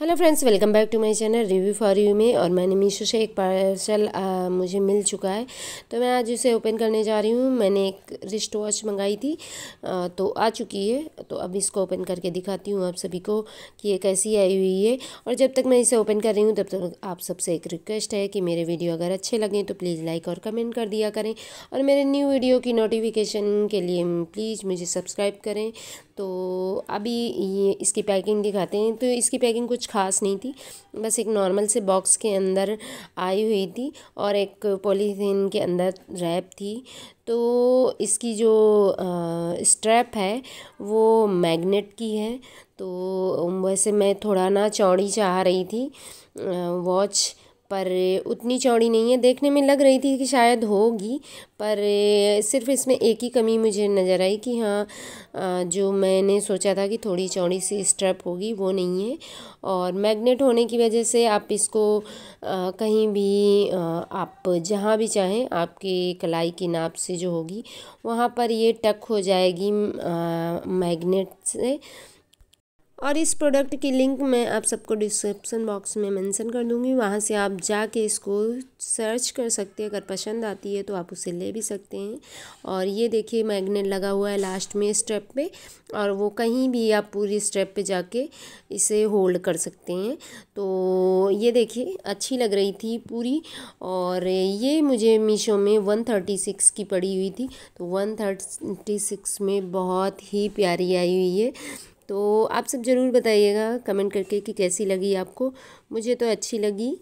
Hello friends welcome back to my channel review for you में और मैंने मीशो से एक पार्सल मुझे मिल चुका है। तो मैं आज इसे ओपन करने जा रही हूँ। मैंने एक रिस्ट वॉच मंगाई थी आ, तो आ चुकी है। तो अब इसको ओपन करके दिखाती हूँ आप सभी को कि ये कैसी आई हुई है। और जब तक मैं इसे ओपन कर रही हूँ तब तक आप सबसे एक रिक्वेस्ट है कि मेरे वीडियो अगर अच्छे लगें तो प्लीज़ लाइक और कमेंट कर दिया करें। और मेरे न्यू वीडियो की नोटिफिकेशन के लिए प्लीज़ मुझे सब्सक्राइब करें। तो अभी ये इसकी पैकिंग दिखाते हैं। तो इसकी पैकिंग कुछ ख़ास नहीं थी, बस एक नॉर्मल से बॉक्स के अंदर आई हुई थी और एक पॉलीथीन के अंदर रैप थी। तो इसकी जो स्ट्रैप है, वो मैग्नेट की है। तो वैसे मैं थोड़ा ना चौड़ी चाह रही थी वॉच पर उतनी चौड़ी नहीं है। देखने में लग रही थी कि शायद होगी, पर सिर्फ़ इसमें एक ही कमी मुझे नज़र आई कि हाँ जो मैंने सोचा था कि थोड़ी चौड़ी सी स्ट्रप होगी, वो नहीं है। और मैग्नेट होने की वजह से आप इसको कहीं भी आप जहाँ भी चाहें, आपके कलाई की नाप से जो होगी, वहाँ पर ये टक हो जाएगी मैग्नेट से। और इस प्रोडक्ट की लिंक मैं आप सबको डिस्क्रिप्सन बॉक्स में मेंशन कर दूँगी। वहाँ से आप जाके इसको सर्च कर सकते हैं। अगर पसंद आती है तो आप उसे ले भी सकते हैं। और ये देखिए मैग्नेट लगा हुआ है लास्ट में स्टेप पे। और वो कहीं भी आप पूरी स्टेप पे जाके इसे होल्ड कर सकते हैं। तो ये देखिए, अच्छी लग रही थी पूरी। और ये मुझे मीशो में वन थर्टी सिक्स की पड़ी हुई थी। तो वन थर्टी सिक्स में बहुत ही प्यारी आई हुई है। तो आप सब ज़रूर बताइएगा, कमेंट करके कि कैसी लगी आपको। मुझे तो अच्छी लगी।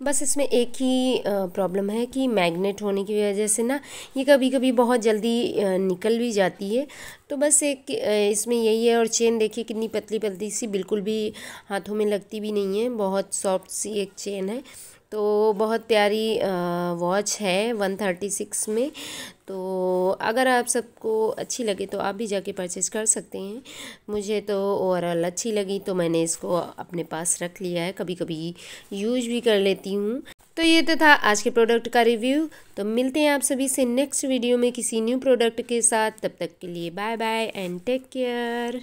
बस इसमें एक ही प्रॉब्लम है कि मैग्नेट होने की वजह से ना ये कभी कभी बहुत जल्दी निकल भी जाती है। तो बस एक इसमें यही है और चेन देखिए कितनी पतली पतली सी, बिल्कुल भी हाथों में लगती भी नहीं है। बहुत सॉफ्ट सी एक चेन है। तो बहुत प्यारी वॉच है वन थर्टी सिक्स में। तो अगर आप सबको अच्छी लगे तो आप भी जाके परचेज कर सकते हैं। मुझे तो ओवरऑल अच्छी लगी तो मैंने इसको अपने पास रख लिया है। कभी कभी यूज़ भी कर लेती हूँ। तो ये तो था आज के प्रोडक्ट का रिव्यू तो मिलते हैं आप सभी से नेक्स्ट वीडियो में किसी न्यू प्रोडक्ट के साथ। तब तक के लिए bye bye and take care